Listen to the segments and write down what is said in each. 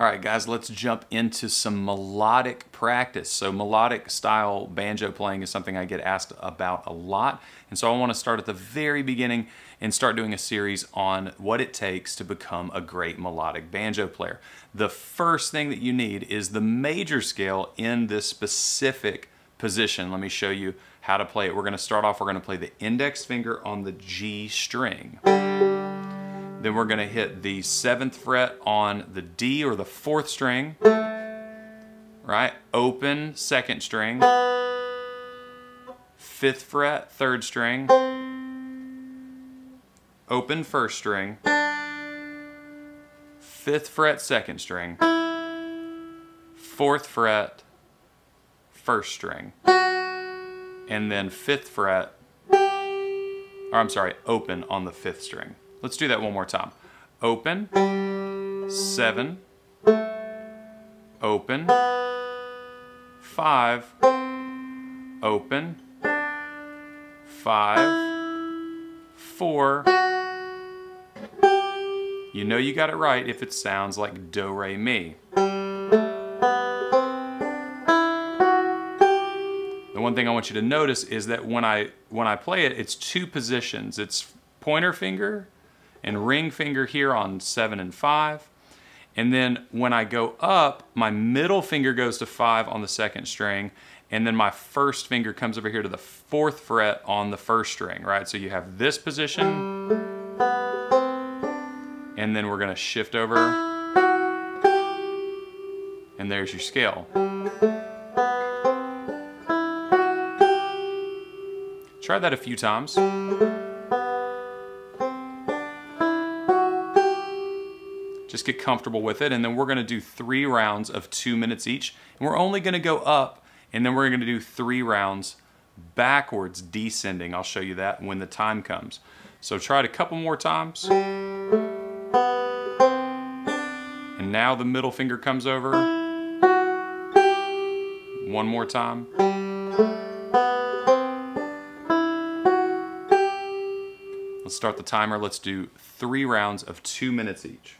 All right, guys, let's jump into some melodic practice. So melodic style banjo playing is something I get asked about a lot. And so I want to start at the very beginning and start doing a series on what it takes to become a great melodic banjo player. The first thing that you need is the major scale in this specific position. Let me show you how to play it. We're going to start off, we're going to play the index finger on the G string. Then we're gonna hit the seventh fret on the D or the fourth string, right? Open second string, fifth fret, third string, open first string, fifth fret, second string, fourth fret, first string, and then fifth fret, or I'm sorry, open on the fifth string. Let's do that one more time. Open, seven, open, five, open, five, four. You know you got it right if it sounds like do, re, mi. The one thing I want you to notice is that when I when I play it, it's two positions. It's pointer finger and ring finger here on seven and five. And then when I go up, my middle finger goes to five on the second string, and then my first finger comes over here to the fourth fret on the first string, right? So you have this position, and then we're gonna shift over, and there's your scale. Try that a few times. Just get comfortable with it. And then we're gonna do three rounds of two minutes each. And we're only gonna go up and then we're gonna do three rounds backwards descending. I'll show you that when the time comes. So try it a couple more times. And now the middle finger comes over. One more time. Let's start the timer. Let's do three rounds of two minutes each.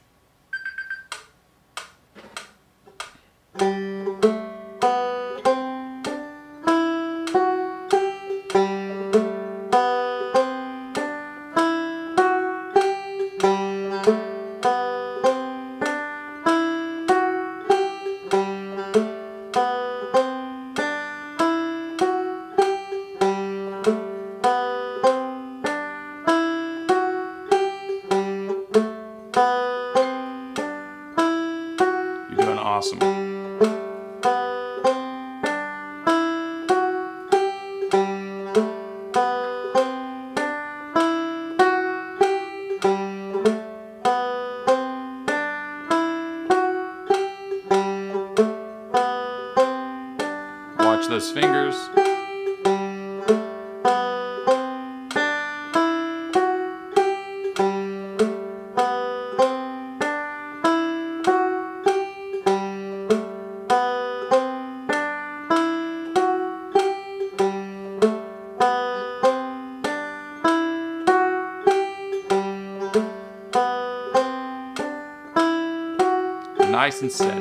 Watch those fingers. Nice and steady.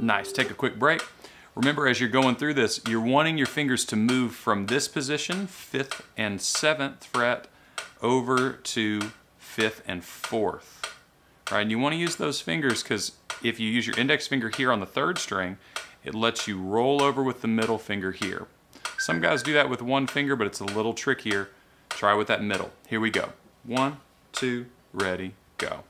Nice, take a quick break. Remember as you're going through this, you're wanting your fingers to move from this position, fifth and seventh fret, over to fifth and fourth. Right, and you wanna use those fingers because if you use your index finger here on the third string, it lets you roll over with the middle finger here. Some guys do that with one finger, but it's a little trickier. Try with that middle. Here we go. One, two, ready, go.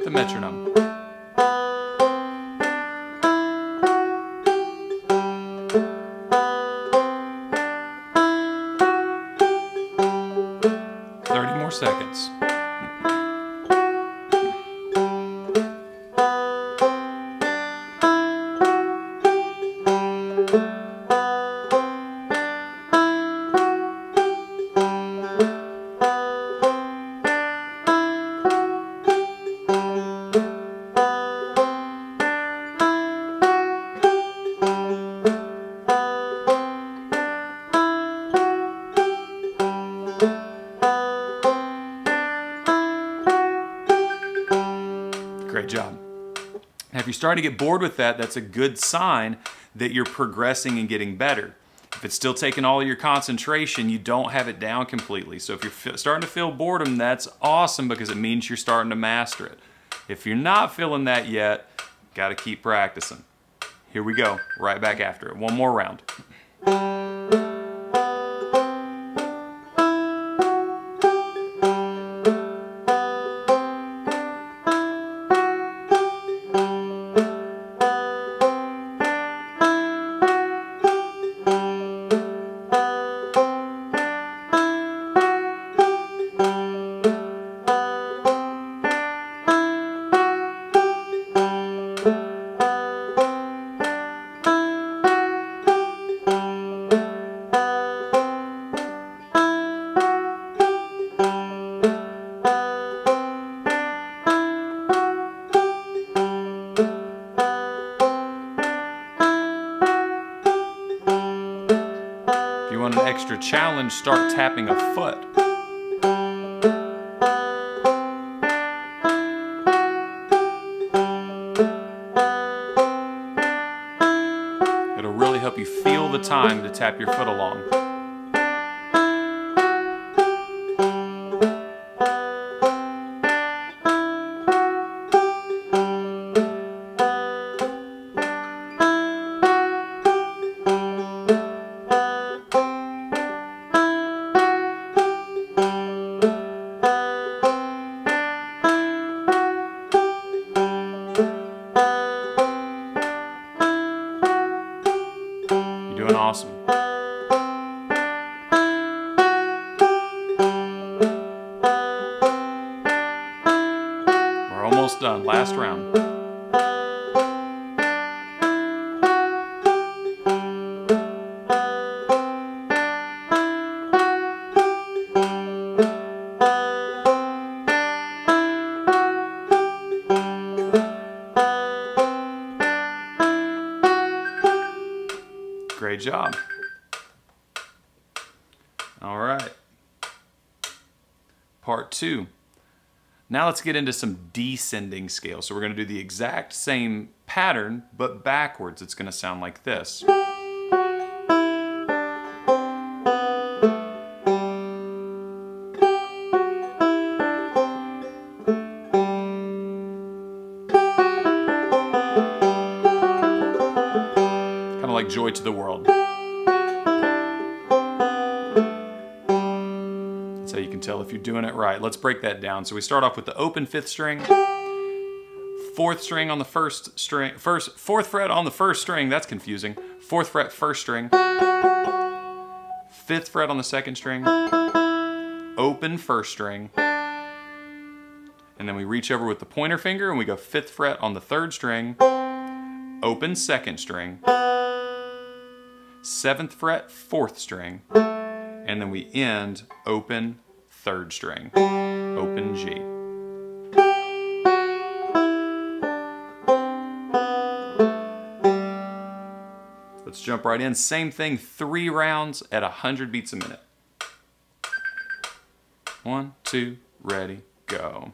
With the metronome. Starting to get bored with that, that's a good sign that you're progressing and getting better. If it's still taking all your concentration, you don't have it down completely. So if you're starting to feel boredom, that's awesome because it means you're starting to master it. If you're not feeling that yet, got to keep practicing. Here we go, right back after it. One more round. Tapping a foot. It'll really help you feel the time to tap your foot along. Doing awesome. All right. Part two. Now let's get into some descending scales. So we're going to do the exact same pattern, but backwards. It's going to sound like this. Doing it right. Let's break that down. So we start off with the open fifth string, fourth string on the first string, first fourth fret on the first string. That's confusing. Fourth fret first string, fifth fret on the second string, open first string, and then we reach over with the pointer finger and we go fifth fret on the third string, open second string, seventh fret fourth string, and then we end open third string, open G. Let's jump right in. Same thing, three rounds at 100 beats a minute. One, two, ready, go.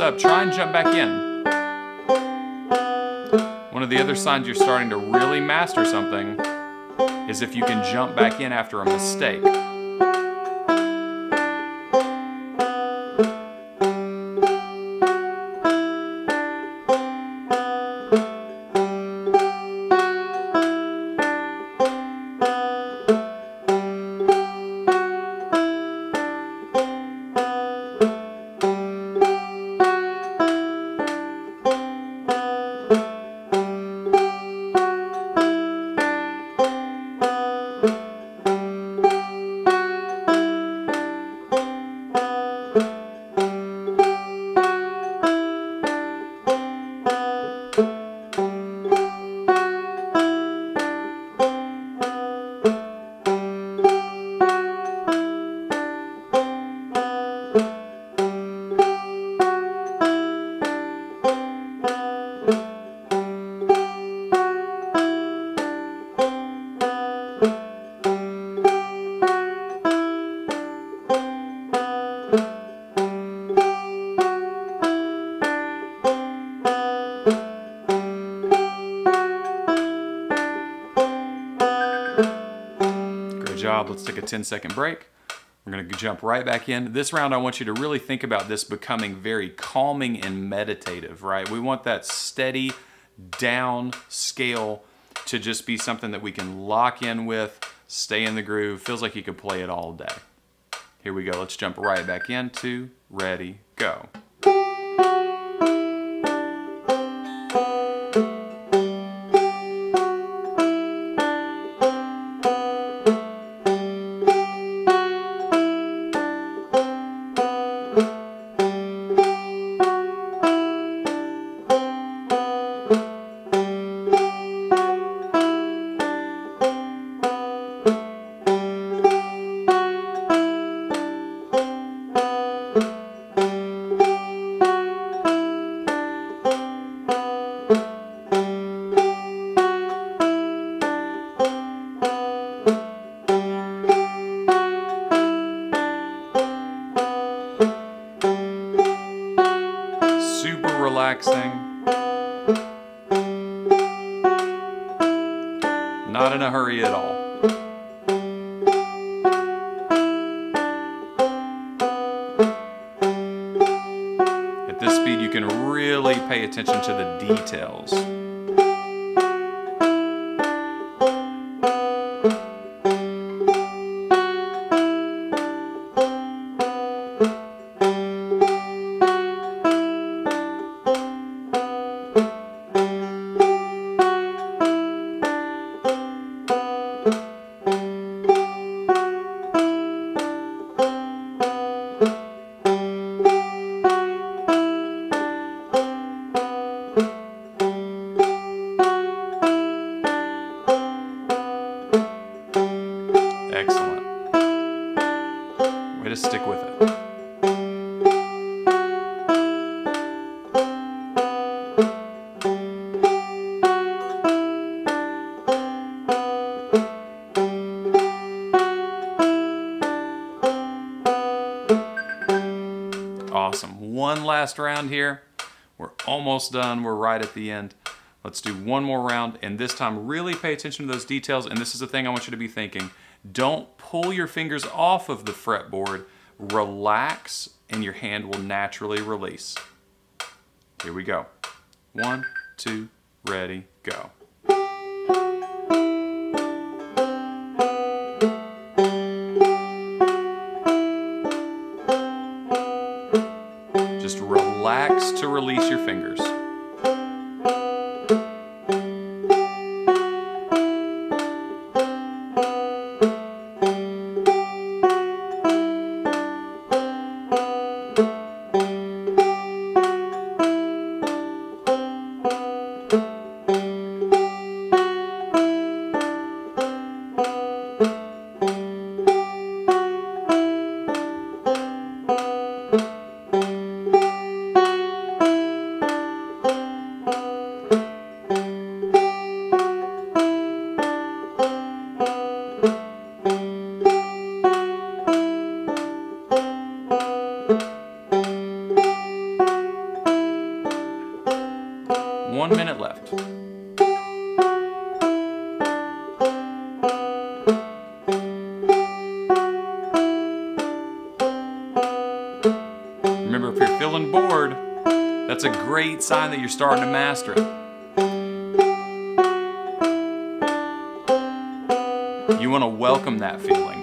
Up, try and jump back in. One of the other signs you're starting to really master something is if you can jump back in after a mistake. Job. Let's take a 10 second break. We're to jump right back in. This round, I want you to really think about this becoming very calming and meditative, right? We want that steady down scale to just be something that we can lock in with, stay in the groove. Feels like you could play it all day. Here we go. Let's jump right back into ready, go. Relaxing. Not in a hurry at all. At this speed, you can really pay attention to the details. Last round here. We're almost done. We're right at the end. Let's do one more round, and this time really pay attention to those details, and this is the thing I want you to be thinking. Don't pull your fingers off of the fretboard. Relax, and your hand will naturally release. Here we go. One, two, ready, go. Release your fingers. Remember, if you're feeling bored, that's a great sign that you're starting to master it. You want to welcome that feeling.